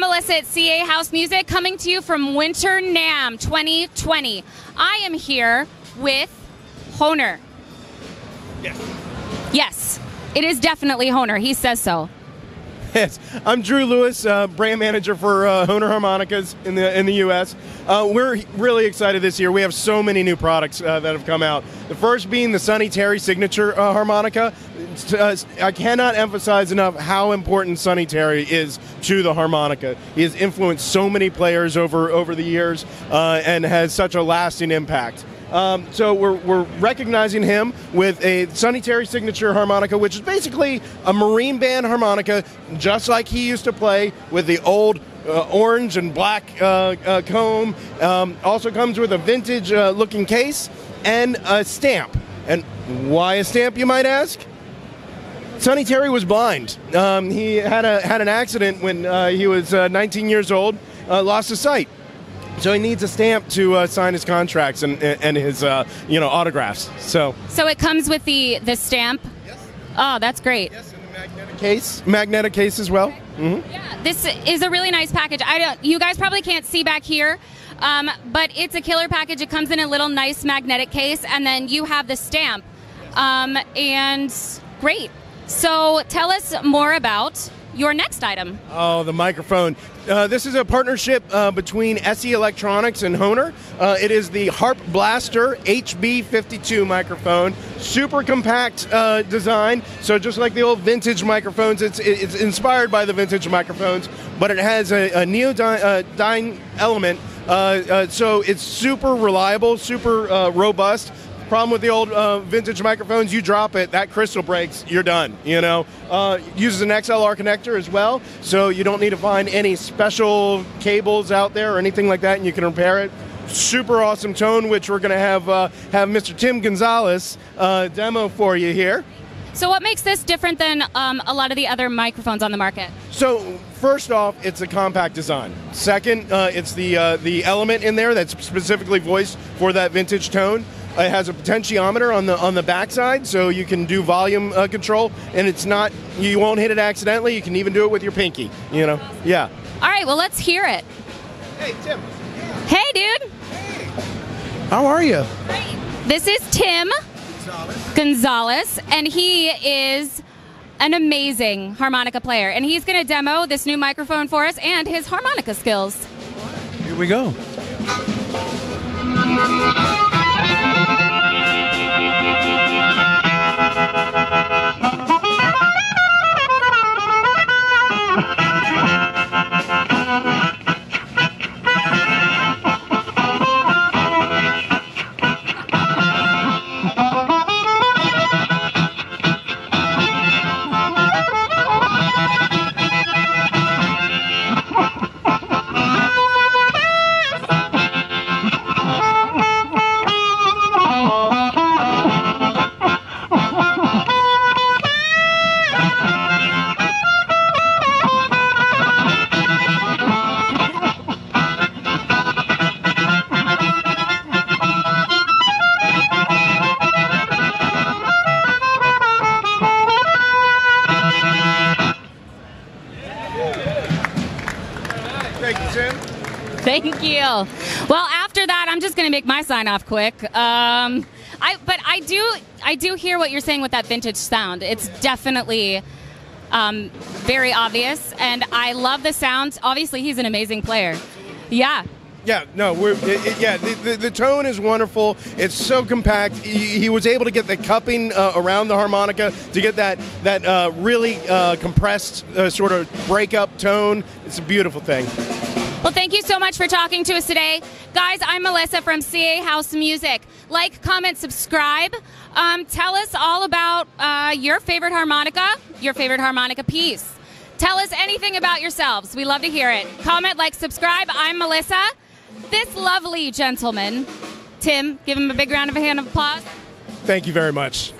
House Music coming to you from Winter NAMM 2020. I am here with Hohner. Yes. Yes, it is definitely Hohner. He says so. Yes, I'm Drew Lewis, uh, brand manager for uh, Hohner Harmonicas in the in the U.S. Uh, we're really excited this year. We have so many new products uh, that have come out. The first being the Sonny Terry signature uh, harmonica. Uh, I cannot emphasize enough how important Sonny Terry is to the harmonica. He has influenced so many players over over the years and has such a lasting impact. Um, so we're, we're recognizing him with a Sonny Terry signature harmonica, which is basically a marine band harmonica, just like he used to play with the old uh, orange and black uh, uh, comb. Um, also comes with a vintage uh, looking case and a stamp. And why a stamp, you might ask? Sonny Terry was blind. Um, he had a had an accident when uh, he was uh, 19 years old, lost his sight. So he needs a stamp to uh, sign his contracts and, and his uh, you know autographs. So So it comes with the the stamp. Yes. Oh, that's great. yes, and the magnetic case, magnetic case as well. hmm Yeah, this is a really nice package. I don't. You guys probably can't see back here, um, but it's a killer package. It comes in a little nice magnetic case, and then you have the stamp. Um, and great. So tell us more about your next item. Oh, the microphone. Uh, this is a partnership uh, between SE Electronics and Hohner. Uh, it is the Harp Blaster HB52 microphone. Super compact uh, design. So just like the old vintage microphones, it's, it's inspired by the vintage microphones, but it has a, a neodyne element. Uh, uh, so it's super reliable, super robust problem with the old uh, vintage microphones you drop it that crystal breaks you're done you know uh, uses an xlr connector as well so you don't need to find any special cables out there or anything like that and you can repair it super awesome tone which we're going to have uh, have mr tim gonzalez uh, demo for you here So what makes this different than um, a lot of the other microphones on the market? So first off, it's a compact design. Second, uh, it's the uh, the element in there that's specifically voiced for that vintage tone. It has a potentiometer on the on the backside, so you can do volume uh, control, and it's not you won't hit it accidentally. You can even do it with your pinky. You know, yeah. All right, well let's hear it. Hey Tim, Hey, dude. Hey. how are you? This is Tim Gonzalez, and he is an amazing harmonica player. And he's going to demo this new microphone for us and his harmonica skills. Here we go. Thank you. Well, after that, I'm just going to make my sign off quick. Um, I, but I do, I do hear what you're saying with that vintage sound. It's definitely um, very obvious, and I love the sound. Obviously, he's an amazing player. Yeah. Yeah, no, we're it, it- yeah. The, the, the tone is wonderful. It's so compact. He, he was able to get the cupping uh, around the harmonica to get that that uh, really uh, compressed uh, sort of breakup tone. It's a beautiful thing. Well, thank you so much for talking to us today. Guys, I'm Melissa from CA House Music. Like, comment, subscribe. Um, tell us all about uh, your favorite harmonica, your favorite harmonica piece. Tell us anything about yourselves. We love to hear it. Comment, like, subscribe. I'm Melissa. This lovely gentleman, Tim, give him a big round of a hand of applause. Thank you very much.